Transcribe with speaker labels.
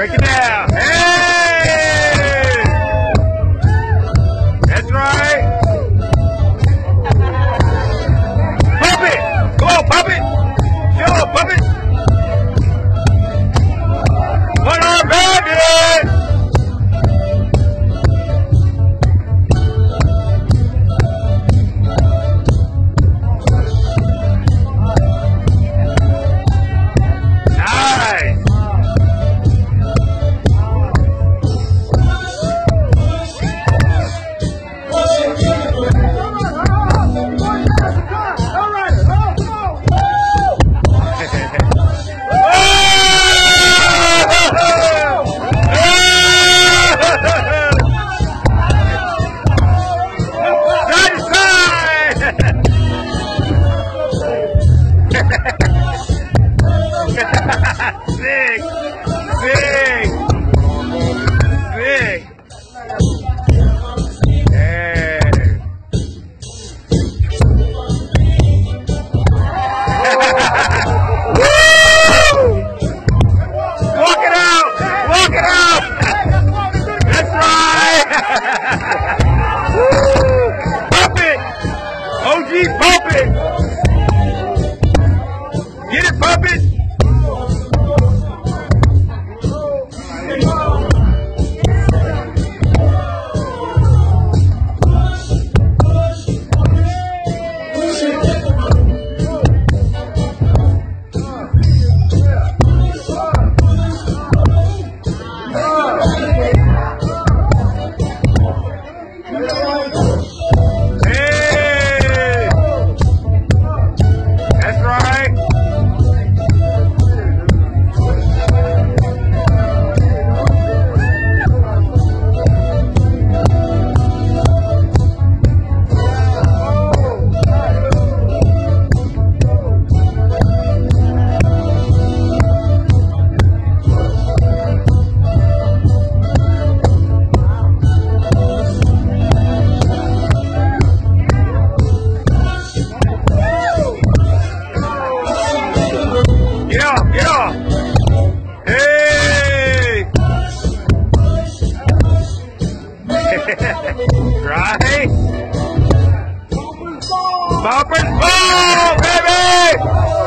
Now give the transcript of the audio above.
Speaker 1: Break it down. Big. Big. Big. Music. right? Bumper's ball, baby!